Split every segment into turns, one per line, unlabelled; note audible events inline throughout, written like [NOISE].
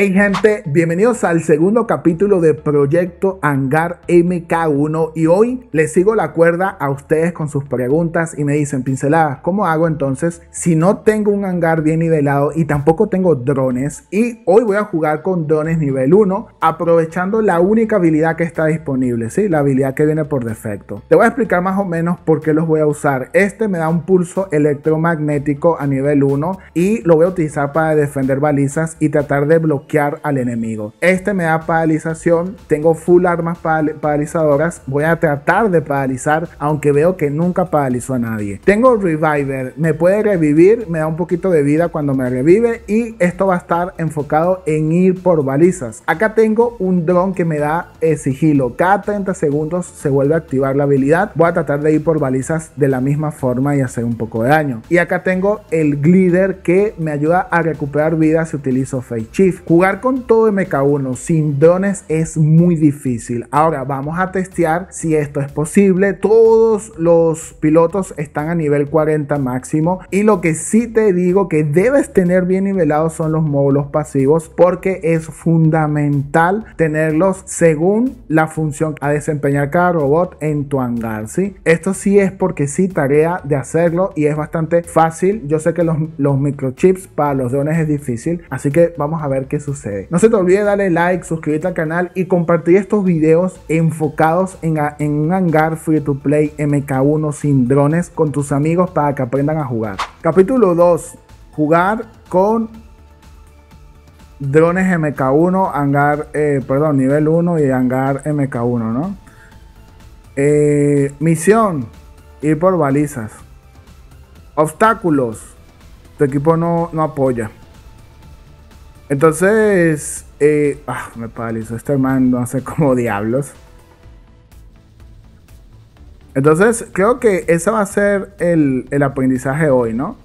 Hey gente, bienvenidos al segundo capítulo de Proyecto Hangar MK1 y hoy les sigo la cuerda a ustedes con sus preguntas y me dicen pinceladas, ¿cómo hago entonces si no tengo un hangar bien nivelado y tampoco tengo drones? Y hoy voy a jugar con drones nivel 1 aprovechando la única habilidad que está disponible, ¿sí? La habilidad que viene por defecto. Te voy a explicar más o menos por qué los voy a usar. Este me da un pulso electromagnético a nivel 1 y lo voy a utilizar para defender balizas y tratar de bloquear al enemigo. Este me da paralización, tengo full armas paralizadoras, voy a tratar de paralizar, aunque veo que nunca paralizó a nadie. Tengo Reviver, me puede revivir, me da un poquito de vida cuando me revive y esto va a estar enfocado en ir por balizas. Acá tengo un dron que me da eh, sigilo, cada 30 segundos se vuelve a activar la habilidad, voy a tratar de ir por balizas de la misma forma y hacer un poco de daño. Y acá tengo el glider que me ayuda a recuperar vida si utilizo Face Shift. Jugar con todo MK1 sin drones es muy difícil. Ahora vamos a testear si esto es posible. Todos los pilotos están a nivel 40 máximo. Y lo que sí te digo que debes tener bien nivelados son los módulos pasivos porque es fundamental tenerlos según la función a desempeñar cada robot en tu hangar. ¿sí? Esto sí es porque sí tarea de hacerlo y es bastante fácil. Yo sé que los, los microchips para los drones es difícil. Así que vamos a ver qué sucede. No se te olvide darle like, suscribirte al canal y compartir estos videos enfocados en, un hangar free to play MK1 sin drones con tus amigos para que aprendan a jugar. Capítulo 2. Jugar con drones MK1, hangar, eh, perdón, nivel 1 y hangar MK1, ¿no? Eh, misión, ir por balizas. Obstáculos, tu equipo no, no apoya. Entonces, eh, ah, me paralizó este man, no sé cómo [LAUGHS] diablos. Entonces, creo que ese va a ser el, el aprendizaje hoy, ¿no?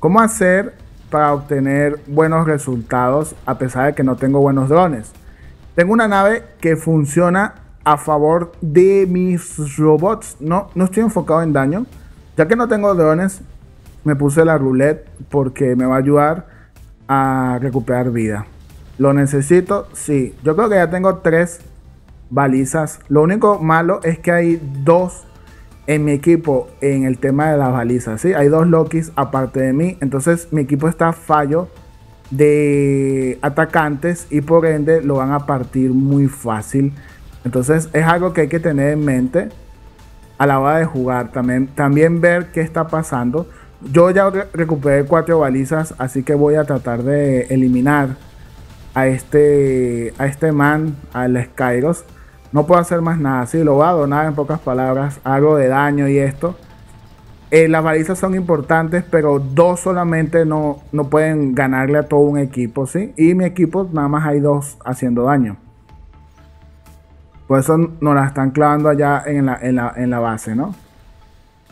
¿Cómo hacer para obtener buenos resultados a pesar de que no tengo buenos drones? Tengo una nave que funciona a favor de mis robots. No, no estoy enfocado en daño. Ya que no tengo drones, me puse la roulette porque me va a ayudar a recuperar vida. ¿Lo necesito? Sí. Yo creo que ya tengo tres balizas. Lo único malo es que hay dos en mi equipo en el tema de las balizas. ¿sí? Hay dos Lokis aparte de mí. Entonces mi equipo está fallo de atacantes y por ende lo van a partir muy fácil. Entonces es algo que hay que tener en mente a la hora de jugar. También, también ver qué está pasando. Yo ya recuperé cuatro balizas, así que voy a tratar de eliminar a este, a este man, al Skyros. No puedo hacer más nada, sí, lo voy a donar en pocas palabras, algo de daño y esto. Eh, las balizas son importantes, pero dos solamente no, no pueden ganarle a todo un equipo, ¿sí? Y mi equipo nada más hay dos haciendo daño. Por eso nos la están clavando allá en la, en la, en la base, ¿no?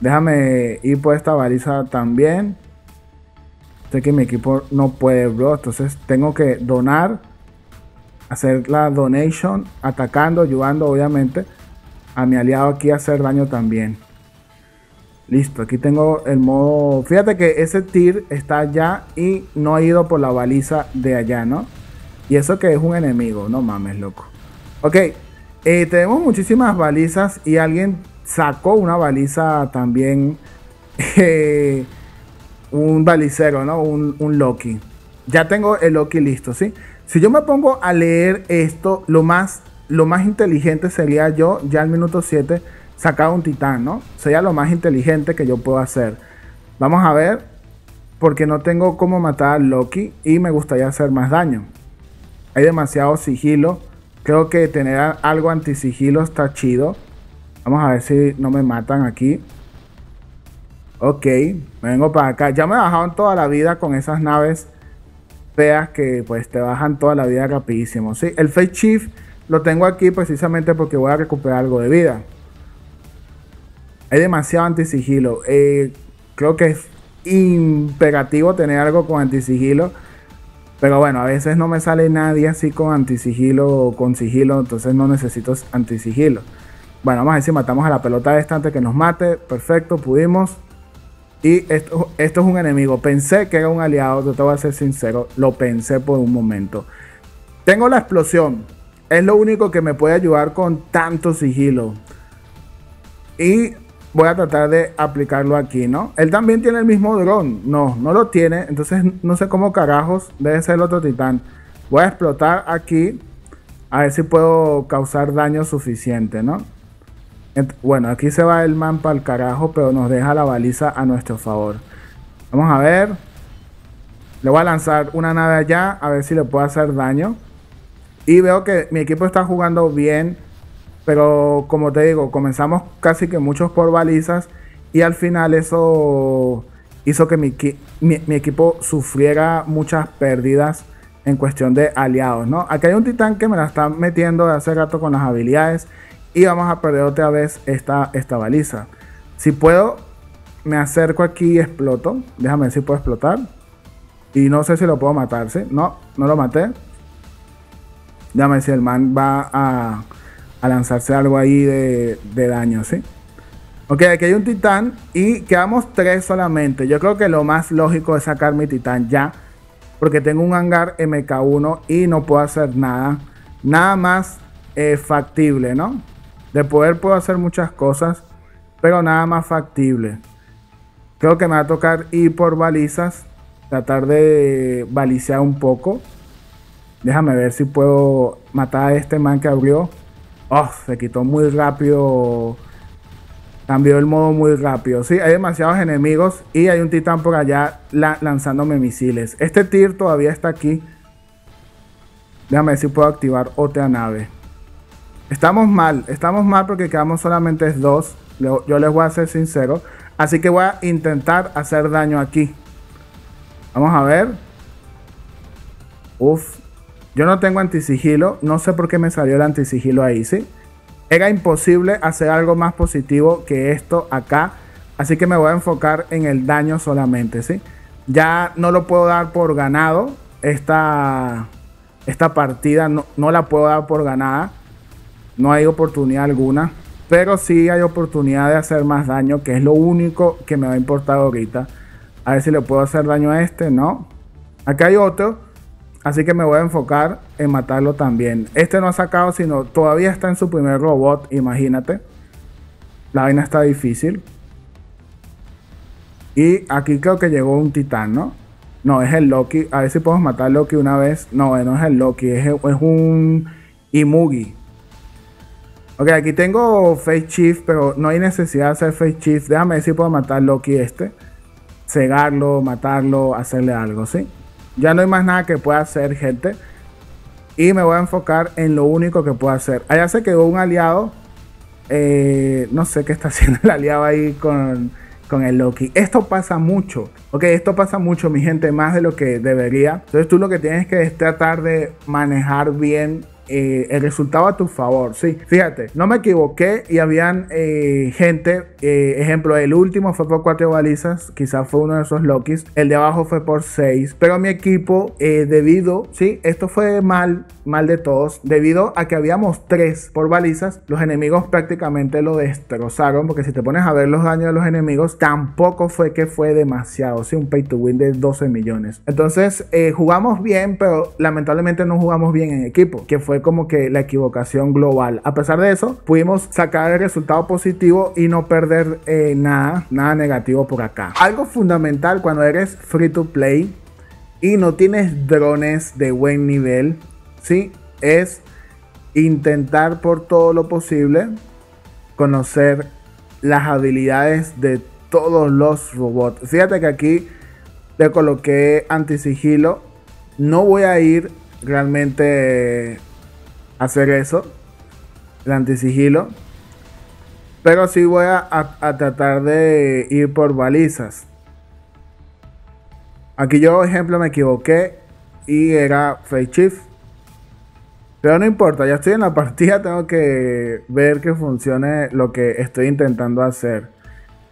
Déjame ir por esta baliza también. Sé que mi equipo no puede, bro. Entonces tengo que donar. Hacer la donation. Atacando, ayudando obviamente. A mi aliado aquí a hacer daño también. Listo, aquí tengo el modo... Fíjate que ese tir está allá y no ha ido por la baliza de allá, ¿no? Y eso que es un enemigo, no mames, loco. Ok, eh, tenemos muchísimas balizas y alguien sacó una baliza también, eh, un balicero, ¿no? Un, Loki. Ya tengo el Loki listo, ¿sí? Si yo me pongo a leer esto, lo más, lo más inteligente sería yo, ya al minuto 7, sacar un titán, ¿no? Sería lo más inteligente que yo puedo hacer. Vamos a ver, porque no tengo cómo matar al Loki y me gustaría hacer más daño. Hay demasiado sigilo. Creo que tener algo anti sigilo está chido. Vamos a ver si no me matan aquí. Ok, vengo para acá. Ya me bajaron toda la vida con esas naves feas que pues te bajan toda la vida rapidísimo. ¿sí? El Face Chief lo tengo aquí precisamente porque voy a recuperar algo de vida. Hay demasiado antisigilo. Eh, creo que es imperativo tener algo con antisigilo. Pero bueno, a veces no me sale nadie así con antisigilo o con sigilo. Entonces no necesito antisigilo. Bueno, vamos a si matamos a la pelota esta antes que nos mate. Perfecto, pudimos. Y esto, esto es un enemigo. Pensé que era un aliado, te voy a ser sincero. Lo pensé por un momento. Tengo la explosión. Es lo único que me puede ayudar con tanto sigilo. Y voy a tratar de aplicarlo aquí, ¿no? Él también tiene el mismo dron. No, no lo tiene. Entonces no sé cómo carajos debe ser el otro titán. Voy a explotar aquí. A ver si puedo causar daño suficiente, ¿no? Bueno, aquí se va el man para el carajo, pero nos deja la baliza a nuestro favor. Vamos a ver. Le voy a lanzar una nave allá, a ver si le puedo hacer daño. Y veo que mi equipo está jugando bien. Pero como te digo, comenzamos casi que muchos por balizas. Y al final eso hizo que mi, equipo sufriera muchas pérdidas en cuestión de aliados, ¿no? Aquí hay un titán que me la está metiendo de hace rato con las habilidades. Y vamos a perder otra vez esta, esta baliza. Si puedo, me acerco aquí y exploto. Déjame ver si puedo explotar. Y no sé si lo puedo matar, ¿sí? No, no lo maté. Déjame ver si el man va a, lanzarse algo ahí de, daño, ¿sí? Ok, aquí hay un titán y quedamos tres solamente. Yo creo que lo más lógico es sacar mi titán ya. Porque tengo un hangar MK1 y no puedo hacer nada. Nada más eh, factible, ¿no? De poder puedo hacer muchas cosas, pero nada más factible. Creo que me va a tocar ir por balizas, tratar de balicear un poco. Déjame ver si puedo matar a este man que abrió. Oh, se quitó muy rápido. Cambió el modo muy rápido. Sí, hay demasiados enemigos y hay un titán por allá lanzándome misiles. Este tir todavía está aquí. Déjame ver si puedo activar otra nave. Estamos mal, estamos mal porque quedamos solamente dos. Yo les voy a ser sincero. Así que voy a intentar hacer daño aquí. Vamos a ver. Uf. Yo no tengo antisigilo. No sé por qué me salió el antisigilo ahí, ¿sí? Era imposible hacer algo más positivo que esto acá. Así que me voy a enfocar en el daño solamente, ¿sí? Ya no lo puedo dar por ganado. Esta, esta partida no, no la puedo dar por ganada no hay oportunidad alguna. Pero sí hay oportunidad de hacer más daño, que es lo único que me va a importar ahorita. A ver si le puedo hacer daño a este, no. Acá hay otro, así que me voy a enfocar en matarlo también. Este no ha sacado, sino todavía está en su primer robot, imagínate. La vaina está difícil. Y aquí creo que llegó un titán, ¿no? No, es el Loki. A ver si podemos matar Loki una vez. No, no es el Loki, es, es un Imugi. Ok, aquí tengo Face Chief, pero no hay necesidad de hacer Face Chief. Déjame ver si puedo matar Loki este. Cegarlo, matarlo, hacerle algo, ¿sí? Ya no hay más nada que pueda hacer, gente. Y me voy a enfocar en lo único que puedo hacer. Allá se quedó un aliado. Eh, no sé qué está [LAUGHS] haciendo el aliado ahí con, con el Loki. Esto pasa mucho. Ok, esto pasa mucho, mi gente, más de lo que debería. Entonces tú lo que tienes que es tratar de manejar bien eh, el resultado a tu favor. Sí, fíjate, no me equivoqué y habían eh, gente, eh, ejemplo, el último fue por cuatro balizas, quizás fue uno de esos Lokis, el de abajo fue por seis, pero mi equipo, debido, sí, esto fue mal, mal de todos, debido a que habíamos tres por balizas, los enemigos prácticamente lo destrozaron, porque si te pones a ver los daños de los enemigos, tampoco fue que fue demasiado, sí, un pay to win de 12 millones. Entonces, jugamos bien, pero lamentablemente no jugamos bien en equipo, que fue como que la equivocación global. A pesar de eso, pudimos sacar el resultado positivo y no perder eh, nada, nada negativo por acá. Algo fundamental cuando eres free to play y no tienes drones de buen nivel, ¿sí? Es intentar por todo lo posible conocer las habilidades de todos los robots. Fíjate que aquí le coloqué anti-sigilo. No voy a ir realmente hacer eso, el antisigilo. Pero sí voy a, tratar de ir por balizas. Aquí yo, ejemplo, me equivoqué y era Face Shift. Pero no importa, ya estoy en la partida, [LAUGHS] tengo que ver que funcione lo que estoy intentando hacer.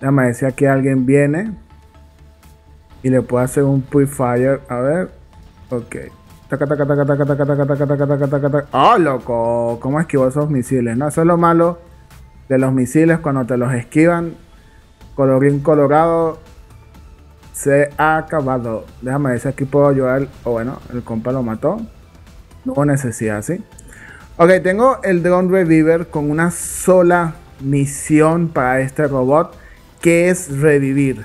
Déjame decir que alguien viene y le puedo hacer un Fire. A ver, ok. ¡Oh, loco! ¿Cómo esquivó esos misiles? No, eso es lo malo de los misiles cuando te los esquivan. Colorín colorado. Se ha acabado. Déjame ver si aquí puedo ayudar. O bueno, el compa lo mató. No hubo necesidad, ¿sí? Ok, tengo el Drone Reviver con una sola misión para este robot, que es revivir.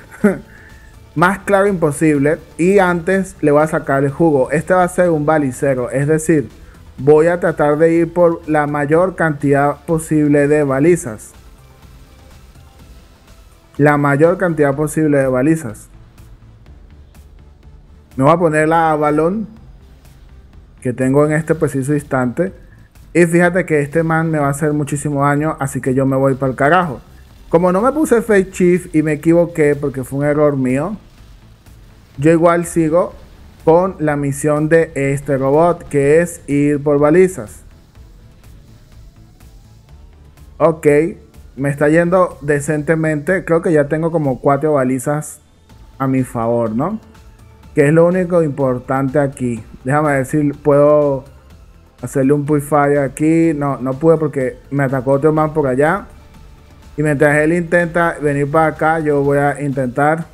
Más claro imposible. Y antes le voy a sacar el jugo. Este va a ser un balicero, es decir, voy a tratar de ir por la mayor cantidad posible de balizas. La mayor cantidad posible de balizas. Me voy a poner la balón que tengo en este preciso instante. Y fíjate que este man me va a hacer muchísimo daño, así que yo me voy para el carajo. Como no me puse Fake Chief y me equivoqué porque fue un error mío, yo igual sigo con la misión de este robot, que es ir por balizas. Ok, me está yendo decentemente. Creo que ya tengo como cuatro balizas a mi favor, ¿no? Que es lo único importante aquí. Déjame si puedo hacerle un fire aquí. No, no pude porque me atacó otro man por allá. Y mientras él intenta venir para acá, yo voy a intentar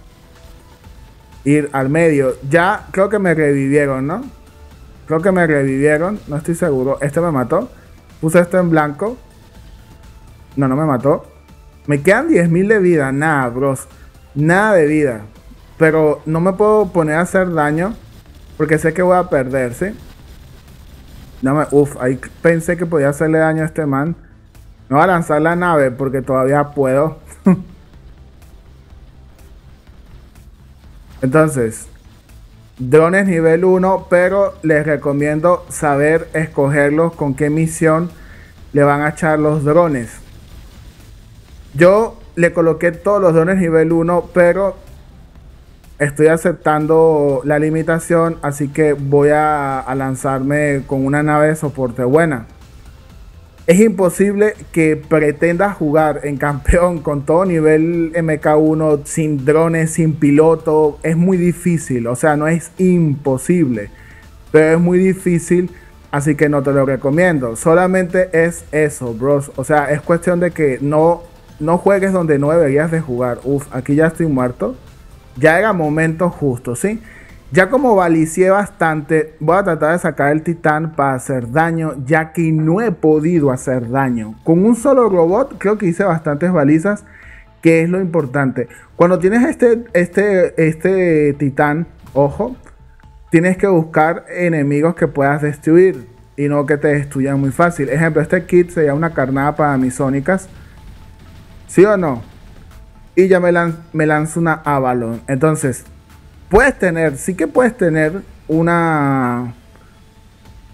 ir al medio. Ya creo que me revivieron, ¿no? Creo que me revivieron, no estoy seguro. Este me mató. Puse esto en blanco. No, no me mató. Me quedan 10.000 de vida. Nada, bros. Nada de vida. Pero no me puedo poner a hacer daño. Porque sé que voy a perder, ¿sí? No me, uf, ahí pensé que podía hacerle daño a este man. No voy a lanzar la nave porque todavía puedo. [LAUGHS] Entonces, drones nivel 1, pero les recomiendo saber escogerlos con qué misión le van a echar los drones. Yo le coloqué todos los drones nivel 1, pero estoy aceptando la limitación, así que voy a, a lanzarme con una nave de soporte buena. Es imposible que pretendas jugar en campeón [LAUGHS] con todo nivel MK1, sin drones, sin piloto. Es muy difícil, o sea, no es imposible, pero es muy difícil, así que no te lo recomiendo. Solamente es eso, bros. O sea, es cuestión de que no, no juegues donde no deberías de jugar. Uf, aquí ya estoy muerto. Ya era momento justo, ¿sí? Ya como balicié bastante, voy a tratar de sacar el titán para hacer daño, ya que no he podido hacer daño. Con un solo robot creo que hice bastantes balizas, que es lo importante. Cuando tienes este, este, este titán, ojo, tienes que buscar enemigos que puedas destruir y no que te destruyan muy fácil. Ejemplo, este kit sería una carnada para mis sónicas. ¿Sí o no? Y ya me, me lanzo una Avalon. Entonces, puedes tener, sí que puedes tener una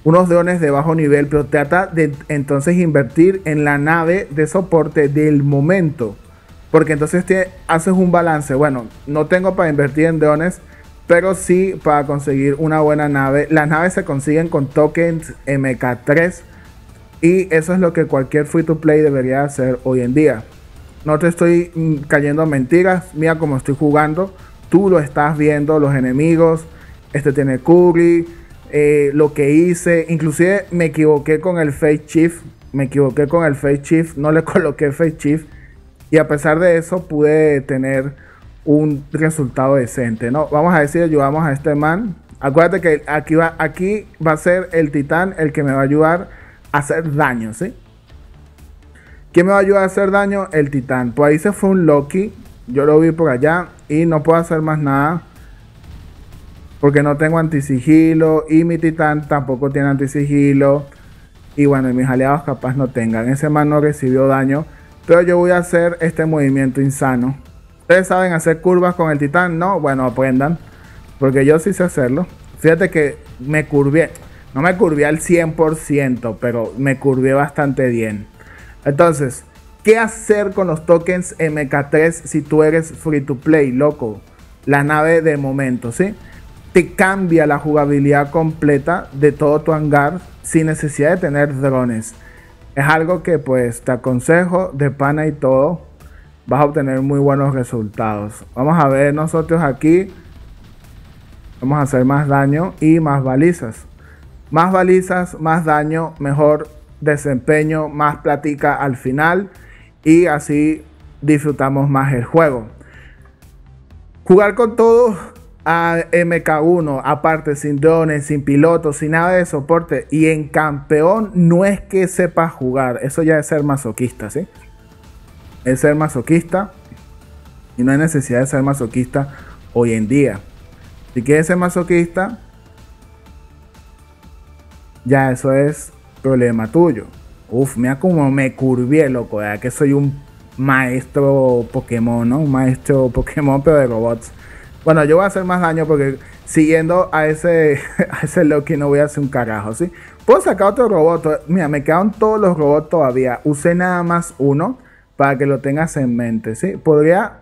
unos drones de bajo nivel, pero trata de entonces invertir en la nave de soporte del momento. Porque entonces te haces un balance. Bueno, no tengo para invertir en drones, pero sí para conseguir una buena nave. Las naves se consiguen con tokens MK3 y eso es lo que cualquier free to play debería hacer hoy en día. No te estoy mm, cayendo mentiras, mira cómo estoy jugando tú lo estás viendo, los enemigos, este tiene Curry, eh, lo que hice, inclusive me equivoqué con el Face Chief, me equivoqué con el Face Chief, no le [LAUGHS] coloqué Face Chief y a pesar de eso pude tener un resultado decente, ¿no? Vamos a decir, ayudamos a este man. Acuérdate que aquí va, aquí va a ser el titán el que me va a ayudar a hacer daño, ¿sí? ¿Quién me va a ayudar a hacer daño? El titán. Por ahí se fue un Loki. Yo lo vi por allá y no puedo hacer más nada. Porque no tengo antisigilo y mi titán tampoco tiene antisigilo. Y bueno, mis aliados capaz no tengan. Ese man no recibió daño. Pero yo voy a hacer este movimiento insano. ¿Ustedes saben hacer curvas con el titán? No, bueno, aprendan. Porque yo sí sé hacerlo. Fíjate que me curvé. No me curvé al 100%, pero me curvé bastante bien. Entonces, ¿Qué hacer con los tokens MK3 si tú eres free to play, loco? La nave de momento, ¿sí? Te cambia la jugabilidad completa de todo tu hangar sin necesidad de tener drones. Es algo que pues te aconsejo de pana y todo. Vas a obtener muy buenos resultados. Vamos a ver nosotros aquí. Vamos a hacer más daño y más balizas. Más balizas, más daño, mejor desempeño, más platica al final y así disfrutamos más el juego. Jugar con todo a MK1, aparte sin drones, sin pilotos, sin nada de soporte, y en campeón no es que sepa jugar, eso ya es ser masoquista, ¿sí? Es ser masoquista y no hay necesidad de ser masoquista hoy en día. Si quieres ser masoquista, ya eso es problema tuyo. Uf, mira como me curvié, loco, ya que soy un maestro Pokémon, ¿no? Un maestro [LAUGHS] Pokémon, pero de robots. Bueno, yo voy a hacer más daño porque siguiendo a ese, [LAUGHS] a ese Loki no voy a hacer un carajo, ¿sí? Puedo sacar otro robot. Mira, me quedan todos los robots todavía. Usé nada más uno para que lo tengas en mente, ¿sí? Podría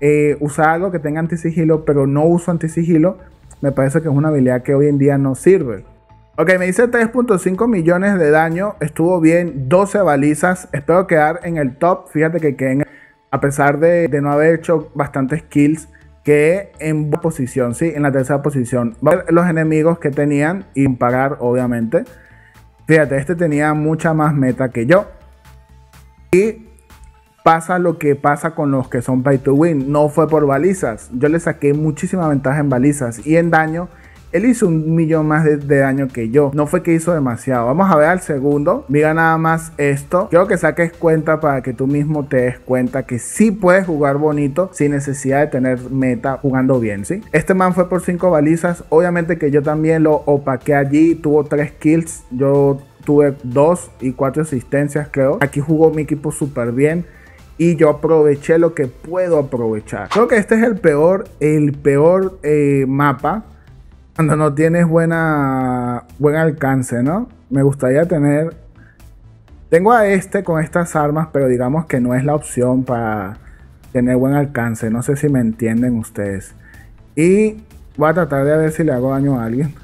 eh, usar algo que tenga antisigilo, pero no uso antisigilo. Me parece que es una habilidad que hoy en día no sirve. Ok, me dice 3.5 millones de daño. Estuvo bien. 12 balizas. Espero quedar en el top. Fíjate que queden, a pesar de, no haber hecho bastantes kills que en posición, sí, en la tercera posición. los enemigos que tenían y pagar, obviamente. Fíjate, este tenía mucha más meta que yo. Y pasa lo que pasa con los que son pay to win. No fue por balizas. Yo le saqué muchísima ventaja en balizas y en daño él hizo un millón más de, daño que yo. No fue que hizo demasiado. Vamos a ver al segundo. Mira nada más esto. Quiero que saques cuenta para que tú mismo te des cuenta que sí puedes jugar bonito sin necesidad de tener meta jugando bien, ¿sí? Este man fue por 5 balizas. Obviamente que yo también lo opaqué allí. Tuvo 3 kills. Yo tuve 2 y 4 asistencias, creo. Aquí jugó mi equipo súper bien y yo aproveché lo que puedo aprovechar. Creo que este es el peor, el peor eh, mapa cuando no tienes buena, buen alcance, ¿no? Me gustaría tener... Tengo a este con estas armas, pero digamos que no es la opción para tener buen alcance. No sé si me entienden ustedes. Y voy a tratar de ver si le hago daño a alguien.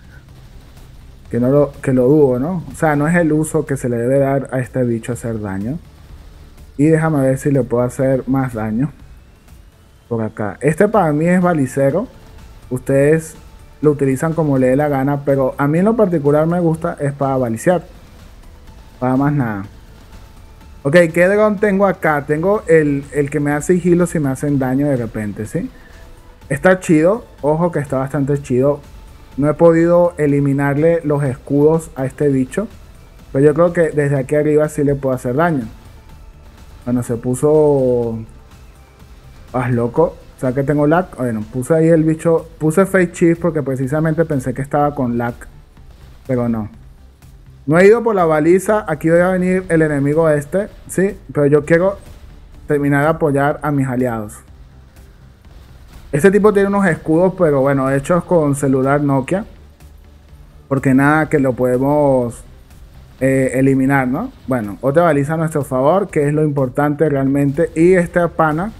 Que, no lo, que lo dudo, ¿no? O sea, no es el uso que se le debe dar a este bicho hacer daño. Y déjame ver si le puedo hacer más daño. Por acá. Este para mí es balicero. Ustedes lo utilizan como le dé la gana, pero a mí en lo particular me gusta es para baliciar. Para más nada. Ok, ¿qué drone tengo acá? Tengo el, que me hace sigilo si me hacen daño de repente, ¿sí? Está chido, ojo que está bastante chido. No he podido eliminarle los escudos a este bicho. Pero yo creo que desde aquí arriba sí le puedo hacer daño. Bueno, se puso... Haz loco. O sea que tengo lag. Bueno, puse ahí el bicho. Puse fake shift porque precisamente pensé que estaba con lag. Pero no. No he ido por la baliza. Aquí voy a venir el enemigo este. Sí. Pero yo quiero terminar de apoyar a mis aliados. Este tipo tiene unos escudos, pero bueno, hechos con celular Nokia. Porque nada que lo podemos eh, eliminar, ¿no? Bueno, otra baliza a nuestro favor, que es lo importante realmente. Y esta pana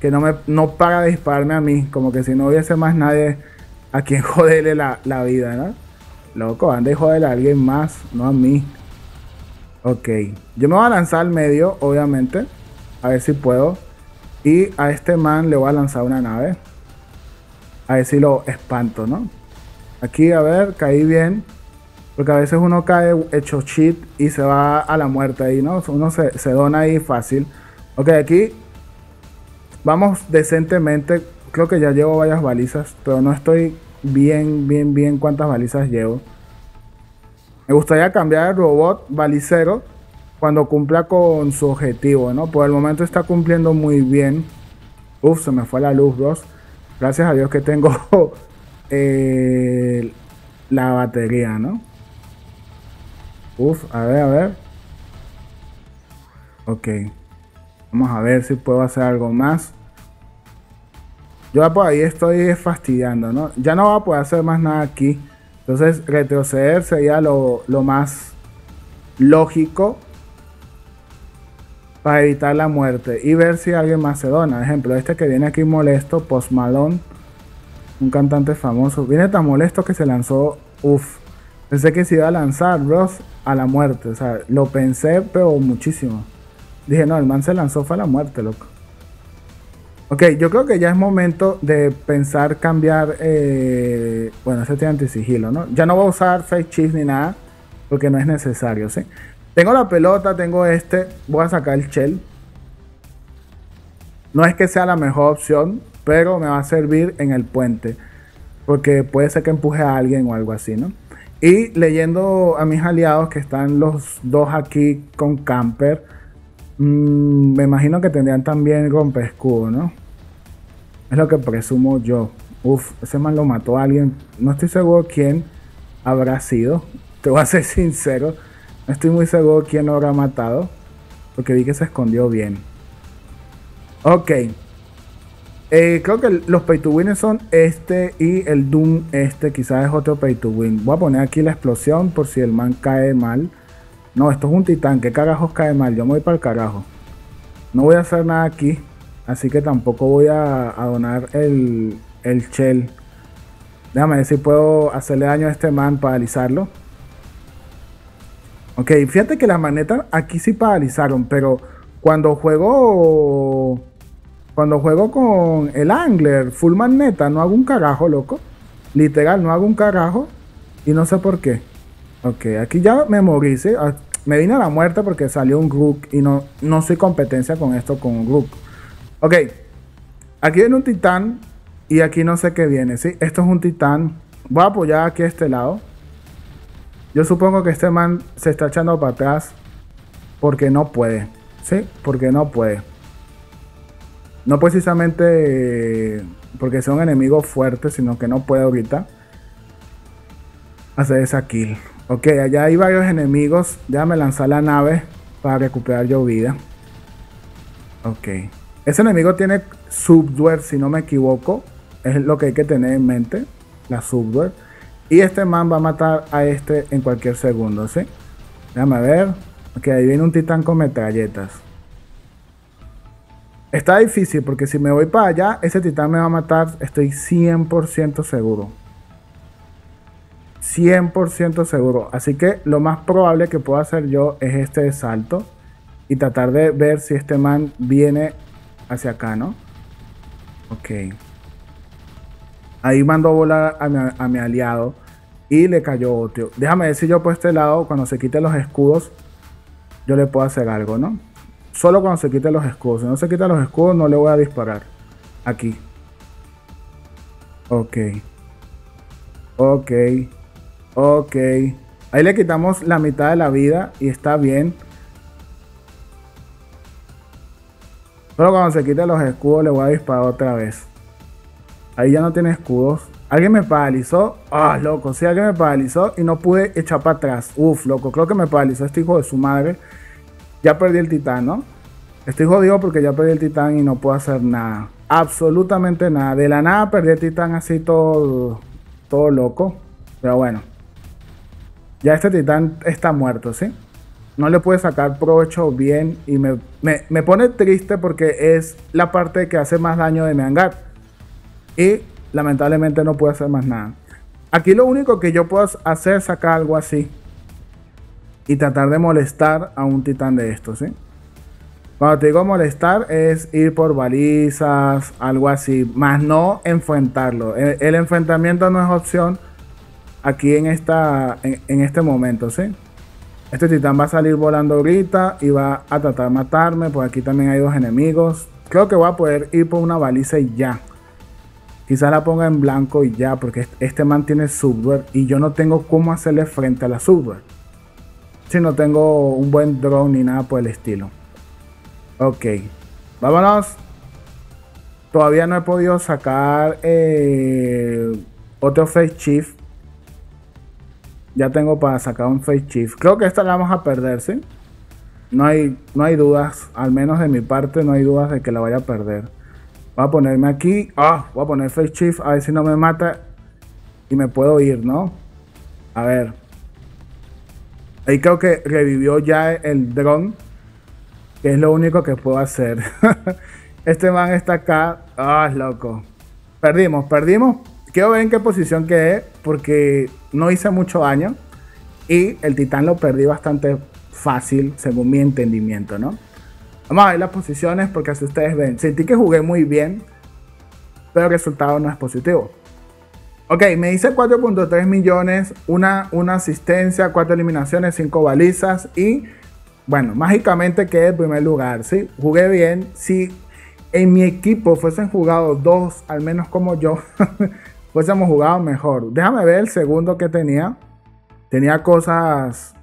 que no me no para de dispararme a mí, como que si no hubiese más nadie a quien [LAUGHS] joderle la, vida, ¿no? Loco, anda y joder a alguien más, no a mí. Ok, yo me voy a lanzar al medio, obviamente, a ver si puedo. Y a este man le voy a lanzar una nave. A ver si lo espanto, ¿no? Aquí, a ver, caí bien. Porque a veces uno cae hecho cheat y se va a la muerte ahí, ¿no? Uno se, se dona ahí fácil. Ok, aquí Vamos decentemente. Creo que ya llevo varias balizas, pero no estoy bien, bien, bien cuántas balizas llevo. Me gustaría cambiar el robot balicero cuando cumpla con su objetivo, ¿no? Por el momento está cumpliendo muy bien. Uf, se me fue la luz, bros. Gracias a Dios que tengo [LAUGHS] eh, la batería, ¿no? Uf, a ver, a ver. Ok. Vamos a ver si puedo hacer algo más. Yo por ahí estoy fastidiando, ¿no? Ya no voy a poder hacer más nada aquí. Entonces retroceder sería lo, más lógico para evitar la muerte y ver si alguien más se dona. Ejemplo, este que viene aquí molesto, Post Malone, un cantante famoso, viene tan molesto que se lanzó, uff, pensé que se iba a lanzar, bros, a la muerte. O sea, lo pensé, pero muchísimo. Dije, no, el man se lanzó fue a la muerte, loco. Ok, yo creo que ya es momento de pensar cambiar. Eh, bueno, ese tiene anti-sigilo, ¿no? Ya no voy a usar fake cheese ni nada, porque no es necesario, ¿sí? Tengo la pelota, tengo este. Voy a sacar el shell. No es que sea la mejor opción, pero me va a servir en el puente. Porque puede ser que empuje a alguien o algo así, ¿no? Y leyendo a mis aliados que están los dos aquí con camper, mmm, me imagino que tendrían también rompe escudo, ¿no? Es lo que presumo yo. Uf, ese man lo mató a alguien. No estoy seguro quién habrá sido. [LAUGHS] Te voy a ser sincero. No estoy muy seguro quién lo habrá matado. Porque vi que se escondió bien. Ok. Eh, creo que los pay to win son este y el Doom este. Quizás es otro pay to win. Voy a poner aquí la explosión por si el man cae mal. No, esto es un titán. ¿Qué carajos cae mal? Yo me voy para el carajo. No voy a hacer nada aquí. Así que tampoco voy a, donar el, el shell. Déjame ver si puedo hacerle daño a este man, paralizarlo. Ok, fíjate que las manetas aquí sí paralizaron, pero cuando juego. Cuando juego con el Angler, full magneta, no hago un carajo, loco. Literal, no hago un carajo. Y no sé por qué. Ok, aquí ya me morí, ¿sí? Ah, me vine a la muerte porque salió un Rook y no, no soy competencia con esto con un Rook. Ok, aquí viene un titán y aquí no sé qué viene, ¿sí? Esto es un titán. Voy a apoyar aquí a este lado. Yo supongo que este man se está echando para atrás porque no puede. ¿Sí? Porque no puede. No precisamente porque sea un enemigo fuerte, sino que no puede ahorita hacer esa kill. Ok, allá hay varios enemigos. Déjame lanzar la nave para recuperar yo vida. Ok. Ese enemigo tiene subduer, si no me equivoco. Es lo que hay que tener en mente. La subduer. Y este man va a matar a este en cualquier segundo, ¿sí? Déjame ver. Ok, ahí viene un titán con metralletas. Está difícil porque si me voy para allá, ese titán me va a matar. Estoy 100% seguro. 100% seguro. Así que lo más probable que pueda hacer yo es este salto. Y tratar de ver si este man viene hacia acá, ¿no? Ok. Ahí mandó volar a mi, aliado. Y le cayó otro. Déjame decir yo por este lado, cuando se quiten los escudos, yo le puedo hacer algo, ¿no? Solo cuando se quiten los escudos. Si no se quitan los escudos, no le voy a disparar. Aquí. Ok. Ok. Ok. Ahí le quitamos la mitad de la vida y está bien. Solo cuando se quiten los escudos le voy a disparar otra vez. Ahí ya no tiene escudos. Alguien me paralizó. Ah, loco. Sí, alguien me paralizó y no pude echar para atrás. Uf, loco. Creo que me paralizó este hijo de su madre. Ya perdí el titán, ¿no? Estoy jodido porque ya perdí el titán y no puedo hacer nada. Absolutamente nada. De la nada perdí el titán así todo, todo loco. Pero bueno. Ya este titán está muerto, ¿sí? no le puede sacar provecho bien y me, me, pone triste porque es la parte que hace más daño de mi hangar. Y lamentablemente no puedo hacer más nada. Aquí lo único que yo puedo hacer es sacar algo así. Y tratar de molestar a un titán de estos, ¿sí? Cuando te digo molestar es ir por balizas, algo así. Más no enfrentarlo. El, enfrentamiento no es opción aquí en, esta, en, este momento, ¿sí? Este titán va a salir volando ahorita y va a tratar de matarme. Por aquí también hay dos enemigos. Creo que voy a poder ir por una baliza y ya. Quizás la ponga en blanco y ya, porque este man tiene subware y yo no tengo cómo hacerle frente a la subware. Si no tengo un buen drone ni nada por el estilo. Ok, vámonos. Todavía no he podido sacar eh, otro face chief ya tengo para sacar un face shift. Creo que esta la vamos a perder, ¿sí? No hay, no hay dudas, al menos de mi parte no hay dudas de que la vaya a perder. Voy a ponerme aquí, ah, voy a poner face shift a ver si no me mata y me puedo ir, ¿no? A ver. Ahí creo que revivió ya el drone, que es lo único que puedo hacer. [LAUGHS] este man está acá, ah, loco. Perdimos, perdimos, quiero ver en qué posición quedé porque no hice mucho daño y el titán lo perdí bastante fácil según mi entendimiento, ¿no? Vamos a ver las posiciones porque así ustedes ven, sentí que jugué muy bien, pero el resultado no es positivo. Ok, me hice 4.3 millones, una, una asistencia, 4 eliminaciones, 5 balizas y bueno, mágicamente quedé en primer lugar, ¿sí? Jugué bien, si en mi equipo fuesen jugado dos, al menos como yo, [LAUGHS] hemos jugado mejor. Déjame ver el segundo que tenía. Tenía cosas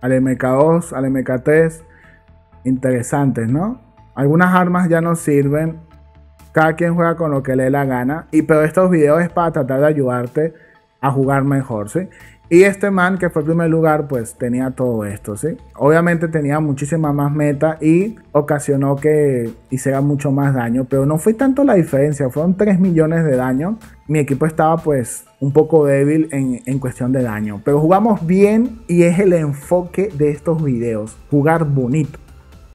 al MK2, al MK3 interesantes, ¿no? Algunas armas ya no sirven. Cada quien juega con lo que le dé la gana. Y pero estos videos es para tratar de ayudarte a jugar mejor, ¿sí? Y este man que fue el primer lugar, pues tenía todo esto, ¿sí? Obviamente tenía muchísima más meta y ocasionó que hiciera mucho más daño, pero no fue tanto la diferencia, fueron 3 millones de daño. Mi equipo estaba pues un poco débil en, en cuestión de daño, pero jugamos bien y es el enfoque de estos videos, jugar bonito.